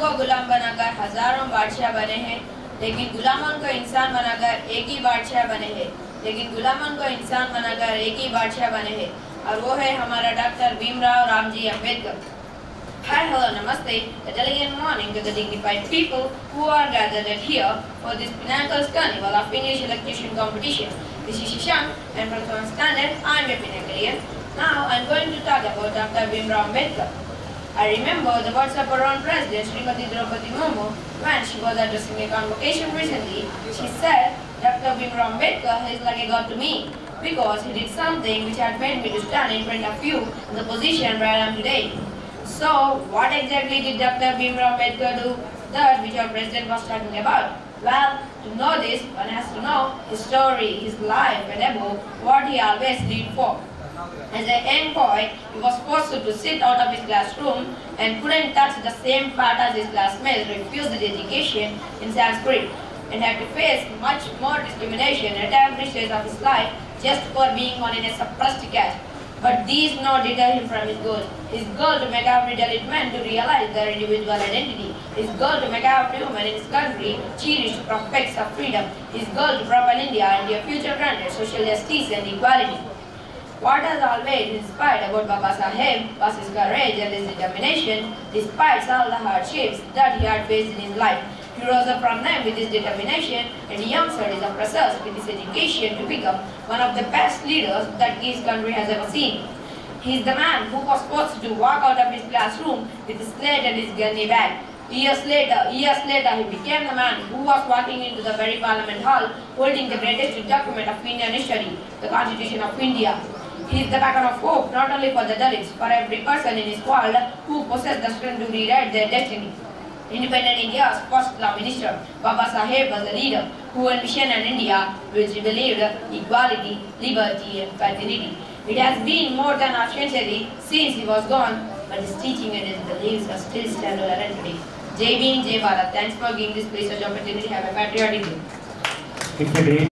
को गुलाम बनाकर हज़ारों बादशाह बने हैं लेकिन गुलामों को इंसान बनाकर एक ही बादशाह बने हैं लेकिन गुलामों को इंसान बनाकर एक ही बादशाह बने हैं और वो है हमारा doctor Bhimrao Ramji Ambedkar Hi, hello, namaste. A elegant morning to the dignified people who are gathered here for this Pinnacles Carnival of English Elocution Competition. This is Shashank, and from Standard, I am a Pinnacleian. Now, I am going to talk about Dr. Bhimrao Ambedkar. I remember the words of our own President, Srimati Draupadi when she was addressing a convocation recently. She said, Dr. Bhimrao Ambedkar is like a god to me because he did something which had made me to stand in front of you in the position where I am today. So, what exactly did Dr. Bhimrao Ambedkar do that which our president was talking about? Well, to know this, one has to know his story, his life, and above what he always did for. As a young boy, he was forced to sit out of his classroom and couldn't touch the same part as his classmates, refused education in Sanskrit, and had to face much more discrimination at every stage of his life just for being in a suppressed caste. But these not deter him from his goal. His goal to make every Dalit man to realize their individual identity. His goal to make every woman in his country cherish prospects of freedom. His goal to propel India and a future granted social justice and equality. What has always inspired about Baba Saheb was his courage and his determination despite all the hardships that he had faced in his life. He rose up from them with his determination and he answered his oppressors with his education to become one of the best leaders that his country has ever seen. He is the man who was forced to walk out of his classroom with his slate and his gunny bag. Years later, years later, he became the man who was walking into the very parliament hall holding the greatest document of Indian history, the Constitution of India. He is the beacon of hope not only for the Dalits, for every person in his world who possesses the strength to rewrite their destiny. Independent India's first law minister, Baba Saheb was a leader who envisioned an India which believed equality, liberty and fraternity. It has been more than a century since he was gone, but his teaching and his beliefs are still stand relevant today. Jai Bhim, Jai Bharat. Thanks for giving this precious opportunity. Have a patriotic day.